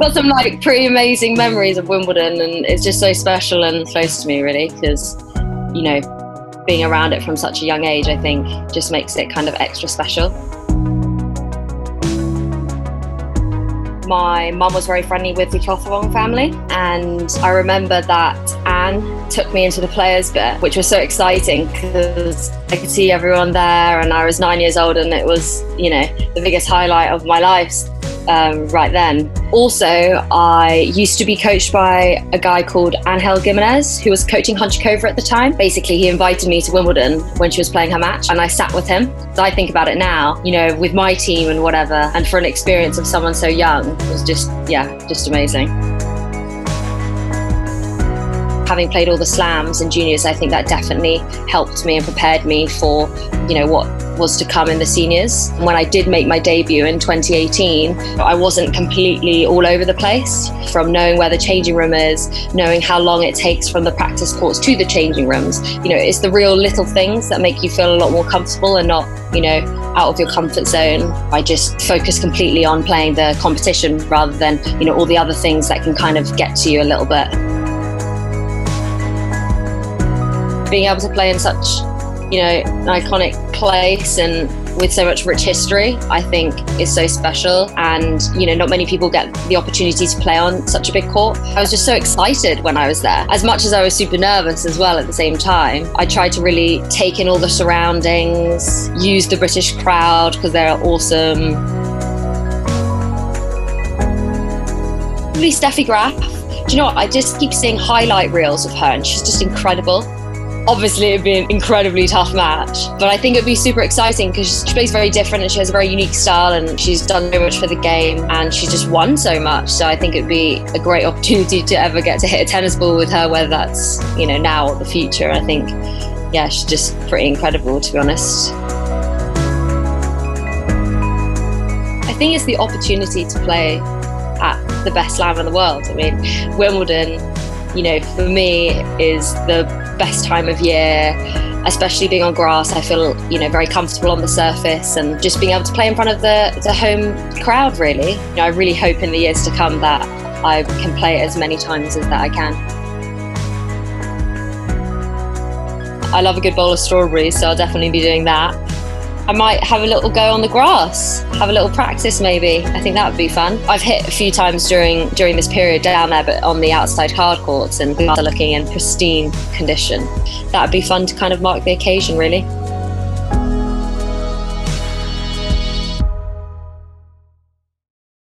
got some like pretty amazing memories of Wimbledon, and it's just so special and close to me, really, because you know, being around it from such a young age, I think, just makes it kind of extra special. My mum was very friendly with the Keothavong family, and I remember that Anne took me into the players' bit, which was so exciting because I could see everyone there, and I was nine years old, and it was, you know, the biggest highlight of my life um, right then. Also, I used to be coached by a guy called Angel Gimenez, who was coaching Hantuchova at the time. Basically, he invited me to Wimbledon when she was playing her match, and I sat with him. I think about it now, you know, with my team and whatever, and for an experience of someone so young, it was just, yeah, just amazing having played all the slams and juniors, I think that definitely helped me and prepared me for, you know, what was to come in the seniors. When I did make my debut in 2018, I wasn't completely all over the place from knowing where the changing room is, knowing how long it takes from the practice courts to the changing rooms. You know, it's the real little things that make you feel a lot more comfortable and not, you know, out of your comfort zone. I just focus completely on playing the competition rather than, you know, all the other things that can kind of get to you a little bit. being able to play in such, you know, an iconic place and with so much rich history, I think is so special. And, you know, not many people get the opportunity to play on such a big court. I was just so excited when I was there. As much as I was super nervous as well at the same time, I tried to really take in all the surroundings, use the British crowd because they're awesome. Probably Steffi Graf. Do you know what? I just keep seeing highlight reels of her and she's just incredible. Obviously, it'd be an incredibly tough match, but I think it'd be super exciting because she plays very different and she has a very unique style and she's done so much for the game and she's just won so much. So I think it'd be a great opportunity to ever get to hit a tennis ball with her, whether that's, you know, now or the future. I think, yeah, she's just pretty incredible, to be honest. I think it's the opportunity to play at the best slam in the world. I mean, Wimbledon, you know, for me is the best time of year especially being on grass i feel you know very comfortable on the surface and just being able to play in front of the, the home crowd really. You know, i really hope in the years to come that i can play it as many times as that i can. I love a good bowl of strawberries so i'll definitely be doing that I might have a little go on the grass, have a little practice maybe. I think that would be fun. I've hit a few times during during this period down there, but on the outside hard courts and are looking in pristine condition. That would be fun to kind of mark the occasion, really.